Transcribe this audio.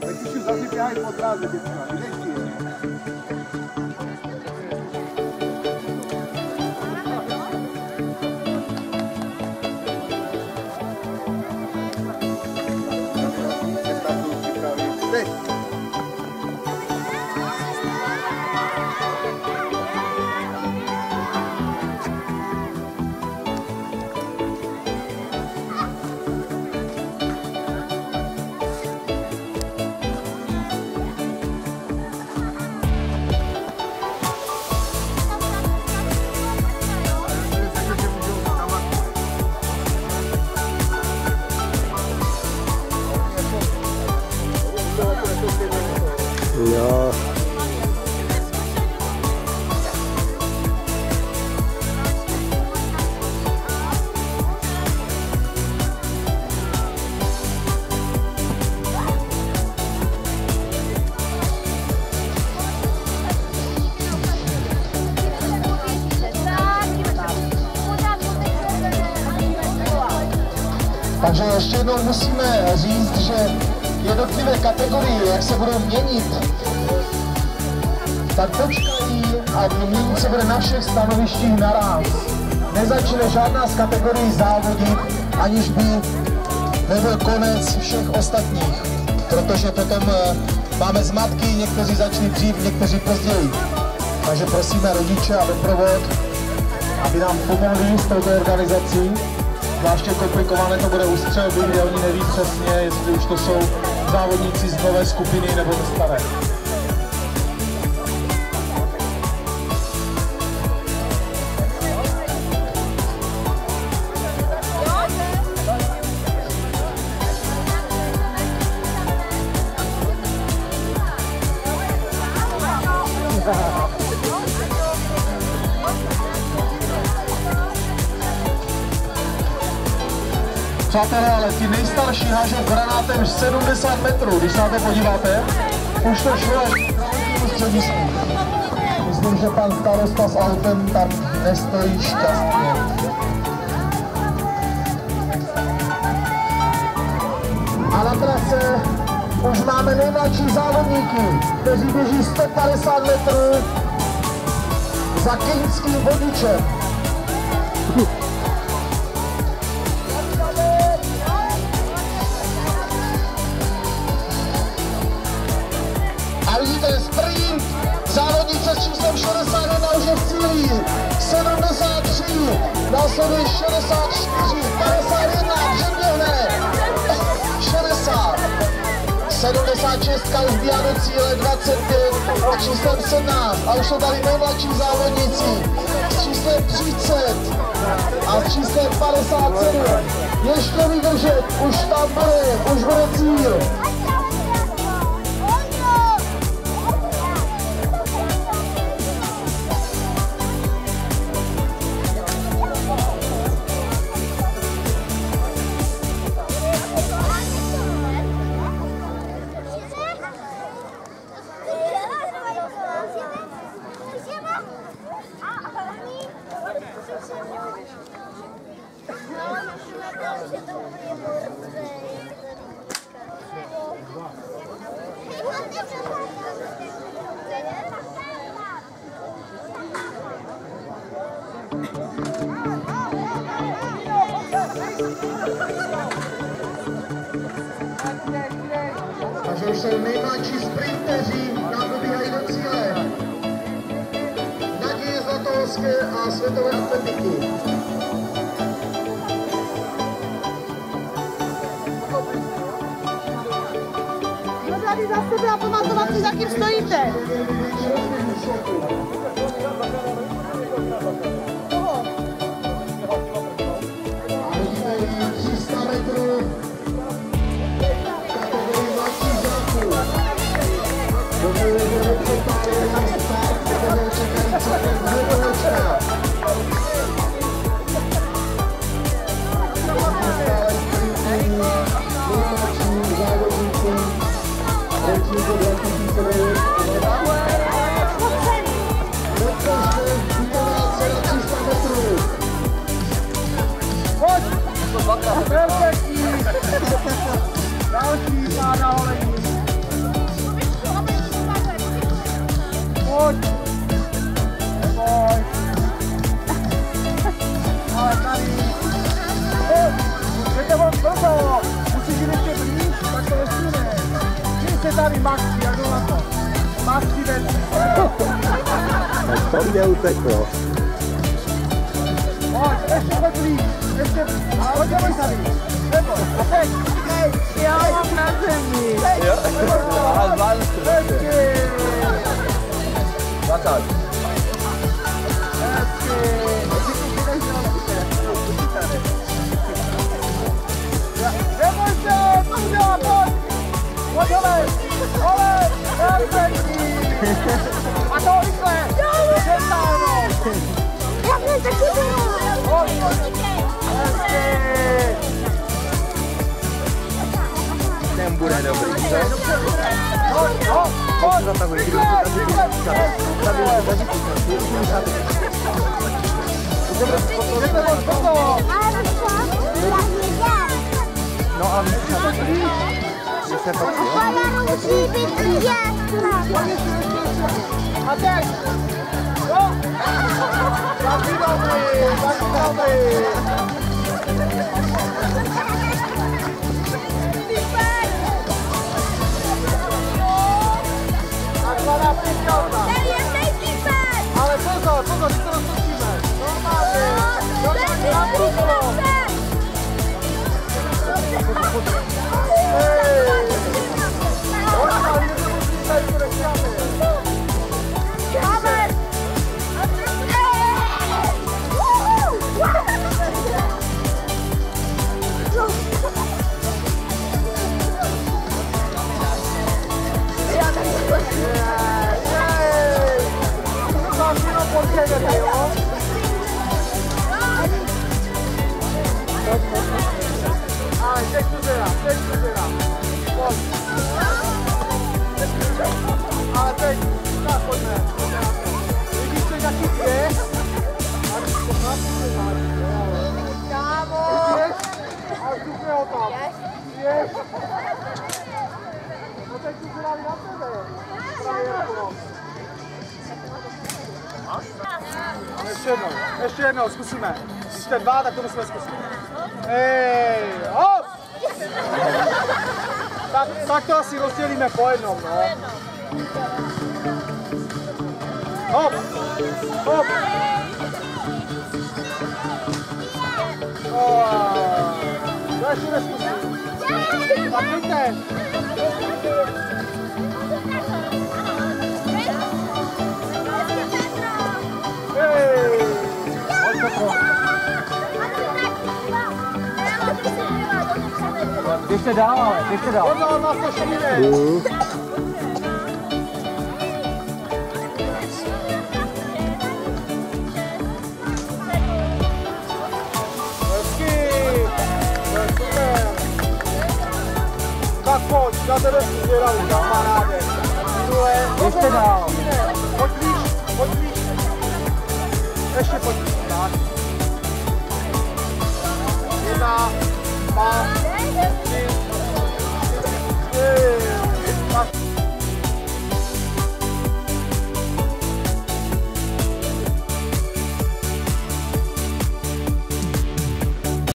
Vai precisar de ferrar e por trás aqui, senhor. Jo. Takže ještě jednou musíme říct, že jednotlivé kategorie, jak se budou měnit, tak počkají a měnit se bude na všech stanovištích naraz. Nezačne žádná z kategorií závodit, aniž by nebyl konec všech ostatních, protože potom eh, máme zmatky, někteří začali dřív, někteří později. Takže prosíme rodiče a doprovod, aby nám pomohli s touto organizací. Zvláště komplikované to bude u střelby, kde oni neví přesně, jestli už to jsou závodníci z nové skupiny nebo ze staré. Přátelé, ale ti nejstarší hážou granátem 70 metrů, když se na to podíváte. Už to šlo až k středisku. Myslím, že pan starosta s autem tam nestojí šťastně. A na trase už máme nejmladší závodníky, kteří běží 150 metrů za keňským vodičem. 73, následuje 64, 51, přeběhne, 60, 76 už běhá do cíle, 25 a číslem 17 a už jsou tady nejmladší závodníci s číslem 30 a s číslem 57. Ještě vydržet, už tam bude, už bude cíl. Takže už jsou nejmladší sprinteři, nám dobíhají do cíle. Naděje Zlatovské a světové atletiky. Tady za sebe a pamatovat si, za kým stojíte. Ty se tady Maxi, jak jdu na to. Maxi ven. Tak to mě uteklo. Pojď, ještě pojď blíž. Ještě, pojď, pojď tady. Nebo, a teď. Já A to rychle! Přestáhno! Já jsem taky Pojď, pojď! Hezky! Ten bude dobrý, co? Pojď, pojď, pojď! Rychle, rychle! Jdete moc brzo! Ale co? Já věděl. No a víš, na to že se pak jo? Ona musí být jasná. A teď! Jo! Taky dobrý, taky dobrý! Takhle Ještě jednou, ještě jednou, zkusíme. Když jste dva, tak to musíme zkusit. Hej, hop! Tak, tak to asi rozdělíme po jednom, no. Hop! Hop! Oh, to ještě neskusím. Tak pojďte. Běžte dál, ale běžte dál. To šíne. Hezky. To. Tak pojď, na tebe si zvědavý, kamaráde. Běžte dál. Pojď blíž, pojď blíž. Ještě pojď tak. Jedna, dva,